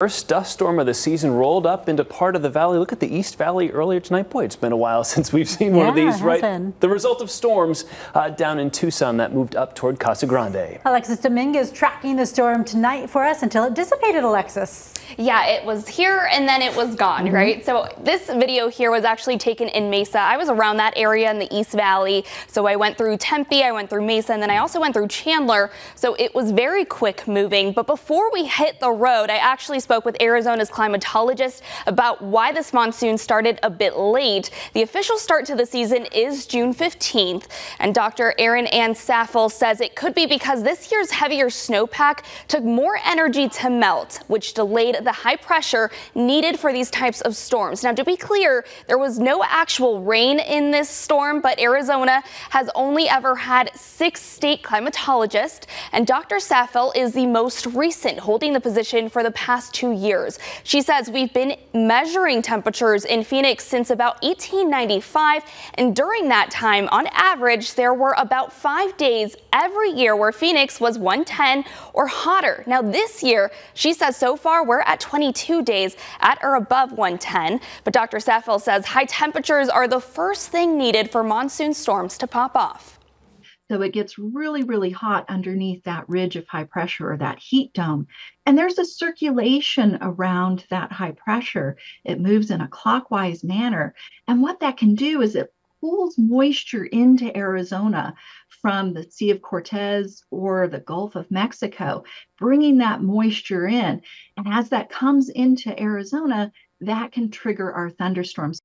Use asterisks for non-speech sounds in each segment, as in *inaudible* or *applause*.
First dust storm of the season rolled up into part of the valley. Look at the East Valley earlier tonight. Boy, it's been a while *laughs* since we've seen yeah, one of these, right? Been. The result of storms uh, down in Tucson that moved up toward Casa Grande. Alexis Dominguez tracking the storm tonight for us until it dissipated, Alexis. Yeah, it was here and then it was gone, mm -hmm. right? So this video here was actually taken in Mesa. I was around that area in the East Valley. So I went through Tempe, I went through Mesa, and then I also went through Chandler. So it was very quick moving. But before we hit the road, I actually spoke with Arizona's climatologist about why this monsoon started a bit late. The official start to the season is June 15th, and Dr. Erin Ann Saffell says it could be because this year's heavier snowpack took more energy to melt, which delayed the high pressure needed for these types of storms. Now, to be clear, there was no actual rain in this storm, but Arizona has only ever had six state climatologists, and Dr. Saffell is the most recent holding the position for the past two years. She says we've been measuring temperatures in Phoenix since about 1895, and during that time, on average, there were about five days every year where Phoenix was 110 or hotter. Now, this year, she says so far we're at 22 days at or above 110. But Dr. Saffell says high temperatures are the first thing needed for monsoon storms to pop off. So it gets really, really hot underneath that ridge of high pressure or that heat dome. And there's a circulation around that high pressure. It moves in a clockwise manner. And what that can do is it pulls moisture into Arizona from the Sea of Cortez or the Gulf of Mexico, bringing that moisture in. And as that comes into Arizona, that can trigger our thunderstorms.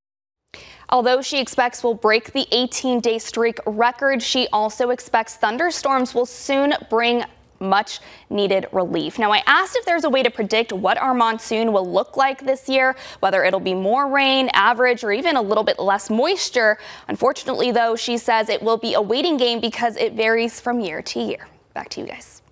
Although she expects will break the 18 day streak record, she also expects thunderstorms will soon bring much needed relief. Now, I asked if there's a way to predict what our monsoon will look like this year, whether it'll be more rain, average, or even a little bit less moisture. Unfortunately, though, she says it will be a waiting game because it varies from year to year. Back to you guys.